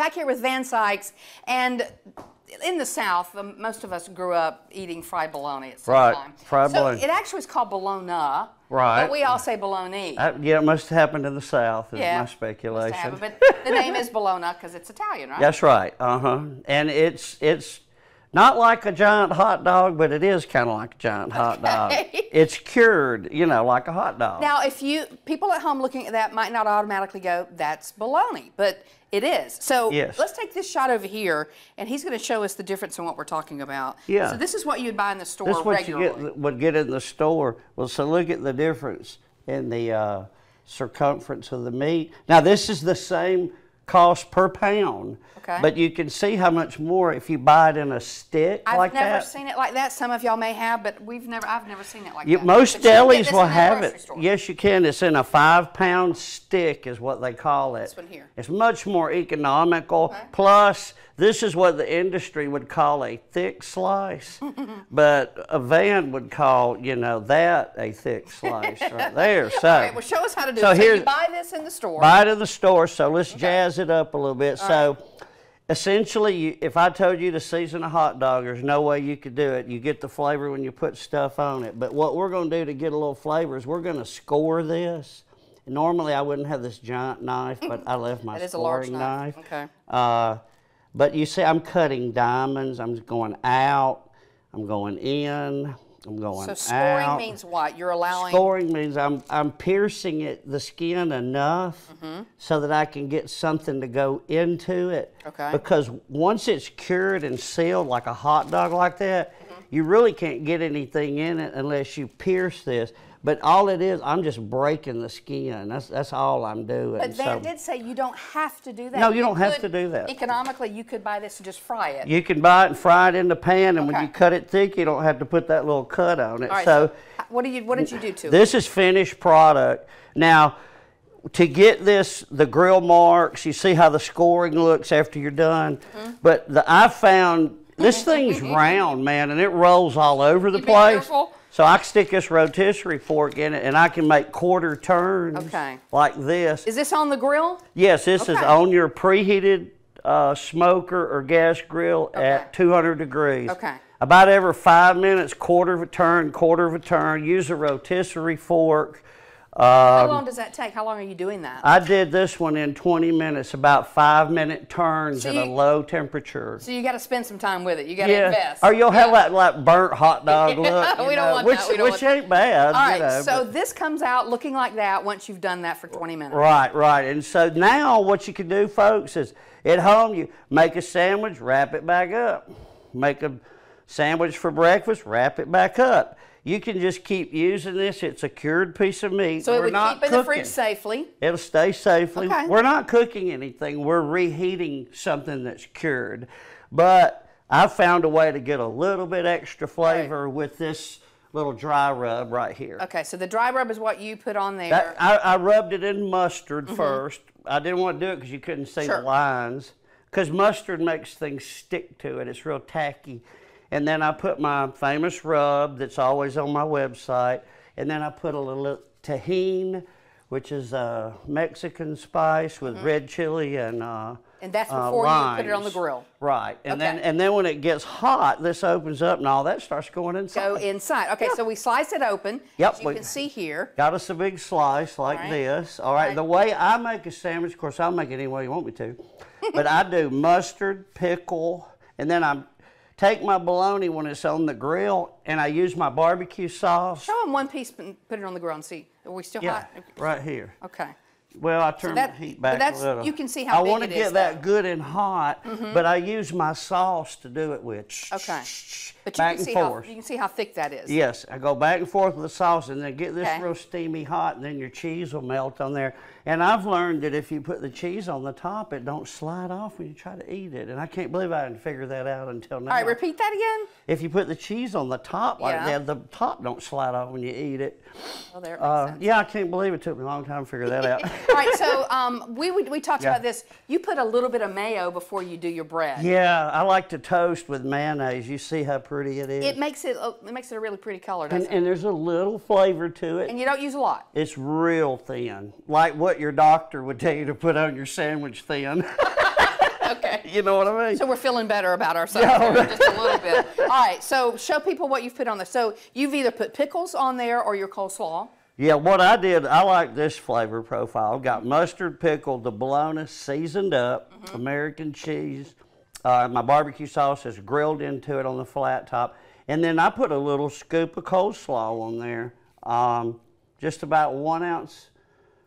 back here with Van Sykes, and in the South, um, most of us grew up eating fried bologna at some Right, time. fried so bologna. it actually is called bologna. Right. But we all say bologna. I, yeah, it must have happened in the South, is yeah. my must speculation. have it, But the name is bologna because it's Italian, right? That's right. Uh huh. And it's it's not like a giant hot dog, but it is kind of like a giant hot dog. It's cured, you know, like a hot dog. Now, if you people at home looking at that might not automatically go, "That's bologna," but it is. So Yes. let's take this shot over here, and he's going to show us the difference in what we're talking about. Yeah. So this is what you'd buy in the store this is what regularly. you get would get in the store. Well, so look at the difference in the uh, circumference of the meat. Now this is the same cost per pound. Okay. But you can see how much more if you buy it in a stick I've like never seen it like that. Some of y'all may have, but we've never. I've never seen it like You, that. most But you get delis will have it. store. Yes, you can. It's in a five pound stick, is what they call it. This one here. It's much more economical. Okay. Plus, this is what the industry would call a thick slice, but a van would call, you know, that a thick slice right there. So, All right. Well, show us how to do So it. So here- you buy this in the store. buy it in the store. So let's jazz it up a little bit. so. Essentially, you, if I told you to season a hot dog, there's no way you could do it. You get the flavor when you put stuff on it. But what we're going to do to get a little flavor is we're going to score this. Normally, I wouldn't have this giant knife, but I left my That is a large scoring knife. knife. Okay. Uh, but you see, I'm cutting diamonds. I'm going out. I'm going in. I'm going So scoring out. means what? You're allowing. Scoring means I'm I'm piercing it the skin enough Mm-hmm. so that I can get something to go into it. Okay. Because once it's cured and sealed like a hot dog like that. You really can't get anything in it unless you pierce this. But all it is, I'm just breaking the skin. That's that's all I'm doing. But Van So did say you don't have to do that. No, you don't have to do that. Economically, you could buy this and just fry it. you can buy it and fry it in the pan, and when you cut it thick, you don't have to put that little cut on it. Right. so So, what do you? What did you do to it? This is finished product. Now, to get this, the grill marks, you see how the scoring looks after you're done. Mm-hmm. But the, I found this thing's round, man, and it rolls all over the You place. So I can stick this rotisserie fork in it, and I can make quarter turns Okay. like this. Is this on the grill? Yes, this is on your preheated uh, smoker or gas grill Okay. at 200 degrees. Okay. About every five minutes, quarter of a turn, quarter of a turn. Use a rotisserie fork. How Um, long does that take? How long are you doing that? I did this one in 20 minutes, about five minute turns So at a low temperature. so you got to spend some time with it. You got to Yeah, invest. or you'll have Yeah. that like burnt hot dog look. We don't know, want which, that, we don't which ain't bad. All you know, so but- this comes out looking like that once you've done that for 20 minutes. Right, right. And so now what you can do, folks, is at home you make a sandwich, wrap it back up. Make a sandwich for breakfast, wrap it back up. You can just keep using this. It's a cured piece of meat. So it We're would not keep in the fridge safely. It'll stay safely. Okay. We're not cooking anything. We're reheating something that's cured. But I found a way to get a little bit extra flavor with this little dry rub right here. Okay, so the dry rub is what you put on there. That, I, I rubbed it in mustard mm-hmm. first. I didn't want to do it because you couldn't see. Sure. the lines. Because mustard makes things stick to it. It's real tacky. And then I put my famous rub that's always on my website. And then I put a little Tajín, which is a Mexican spice with red chili and uh. And that's uh, before you put it on the grill. Right. And then and then when it gets hot, this opens up and all that starts going inside. Go inside. Okay, so we slice it open. Yep, As you we- can see here. Got us a big slice like All right. this. All right. right. The way I make a sandwich, of course, I'll make it any way you want me to, but I do mustard, pickle, and then I take my bologna when it's on the grill, and I use my barbecue sauce. Show them one piece and put it on the grill and see. Are we still Yeah, hot? right here. Okay. Well, I turn that- the heat back that's- a little. you can see how I want to get is, that though. Good and hot, but I use my sauce to do it with. Okay. But you back can see and how forth. you can see how thick that is. Yes, I go back and forth with the sauce and then get this Okay. real steamy hot and then your cheese will melt on there. And I've learned that if you put the cheese on the top, it don't slide off when you try to eat it. And I can't believe I didn't figure that out until now. All right, repeat that again. if you put the cheese on the top like Yeah. that, the top don't slide off when you eat it. Oh, there it Uh, yeah, I can't believe it took me a long time to figure that out. All right, so um, we we we talked Yeah. about this. You put a little bit of mayo before you do your bread. yeah, I like to toast with mayonnaise. You see how pretty it is? It makes it uh, it makes it a really pretty color, doesn't and, it? and there's a little flavor to it. And you don't use a lot. It's real thin, like what your doctor would tell you to put on your sandwich thin. Okay. You know what I mean? So we're feeling better about ourselves here, just a little bit. All right, so show people what you've put on there. So you've either put pickles on there or your coleslaw. Yeah, what I did, I like this flavor profile. Got mustard, pickle, the bologna seasoned up, American cheese. Uh, my barbecue sauce is grilled into it on the flat top. And then I put a little scoop of coleslaw on there. Um, just about one ounce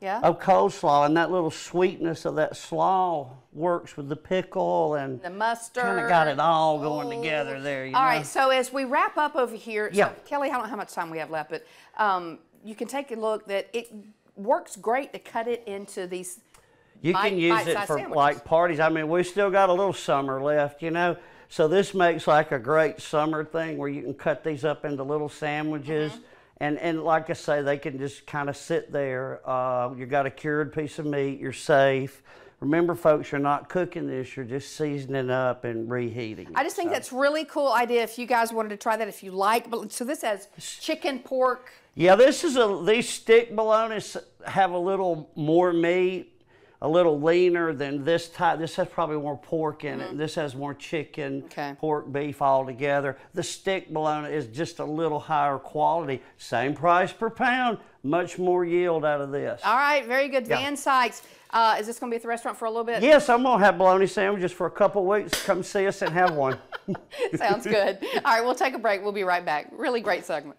Yeah. of coleslaw. And that little sweetness of that slaw works with the pickle and The mustard. kind of got it all going together there. You All know? right, so as we wrap up over here, so Kelly, I don't know how much time we have left, but um, you can take a look that it works great to cut it into these. You bite- can use it for sandwiches. like parties. I mean, we still got a little summer left, you know. So this makes like a great summer thing where you can cut these up into little sandwiches. Mm-hmm. And, and like I say, they can just kind of sit there. Uh, you got a cured piece of meat. You're safe. Remember, folks, you're not cooking this. You're just seasoning up and reheating. I just think So- that's really cool idea. If you guys wanted to try that, if you like, but so this has chicken, pork. Yeah, this is a these stick bolognas have a little more meat, a little leaner than this type. This has probably more pork in it. This has more chicken, Okay. pork, beef all together. The stick bologna is just a little higher quality. Same price per pound, much more yield out of this. All right, very good. Yeah. Van Sykes. Uh, is this going to be at the restaurant for a little bit? Yes, I'm gonna have bologna sandwiches for a couple weeks. Come see us and have one. Sounds good. All right, we'll take a break. We'll be right back. Really great segment.